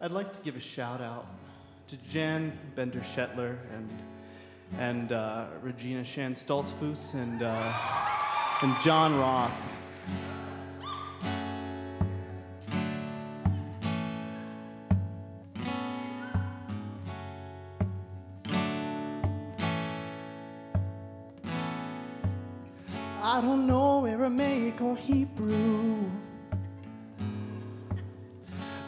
I'd like to give a shout out to Jan Bender Shetler and and uh, Regina Shan Stoltzfus and uh, and John Roth. I don't know Aramaic or Hebrew.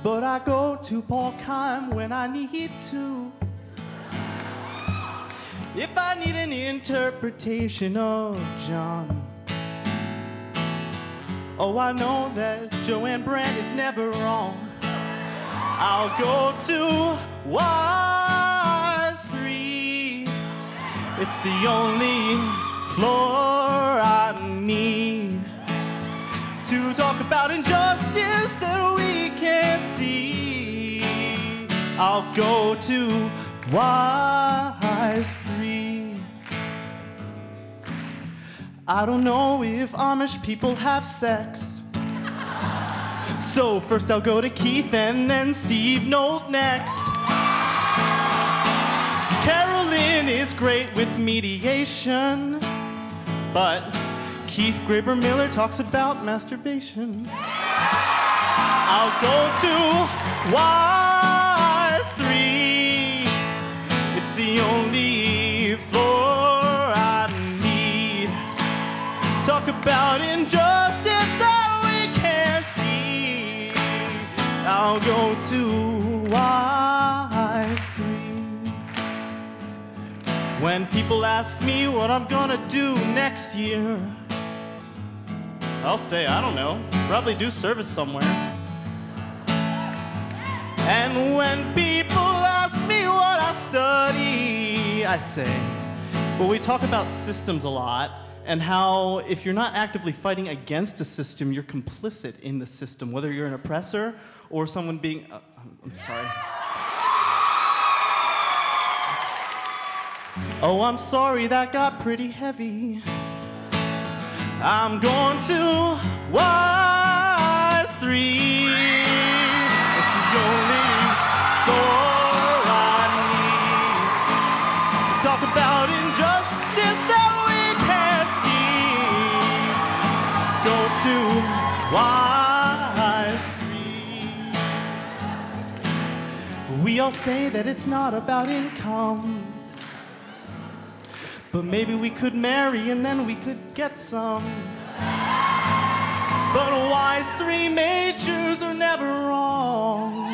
But I go to Paul Keim when I need to. If I need an interpretation of John. Oh, I know that Joanne Brand is never wrong. I'll go to Wyse 3. It's the only floor I need to talk about injustice that we can't see. I'll go to Wyse 3. I don't know if Amish people have sex. So first I'll go to Keith and then Steve Nolt next. Carolyn is great with mediation, but Keith Graber Miller talks about masturbation. I'll go to Wyse 3. It's the only floor I need. Talk about injustice that we can't see. I'll go to Wyse 3. When people ask me what I'm gonna do next year, I'll say, I don't know, probably do service somewhere. And when people ask me what I study, I say, well, we talk about systems a lot and how if you're not actively fighting against a system, you're complicit in the system, whether you're an oppressor or someone being. Uh, I'm sorry. Oh, I'm sorry, that got pretty heavy. I'm going to Wyse 3. It's the only door I need to talk about injustice that we can't see. Go to Wyse 3. We all say that it's not about income. But maybe we could marry and then we could get some. But Wyse three majors are never wrong.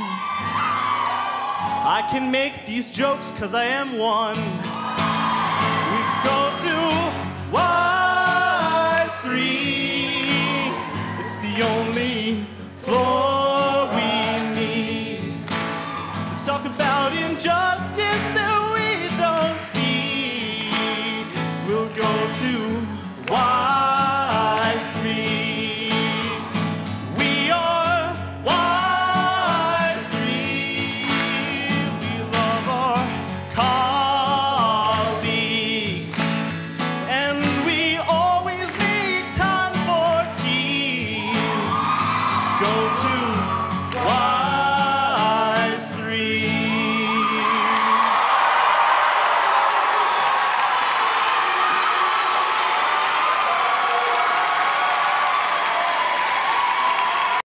I can make these jokes cause I am one. Two, one.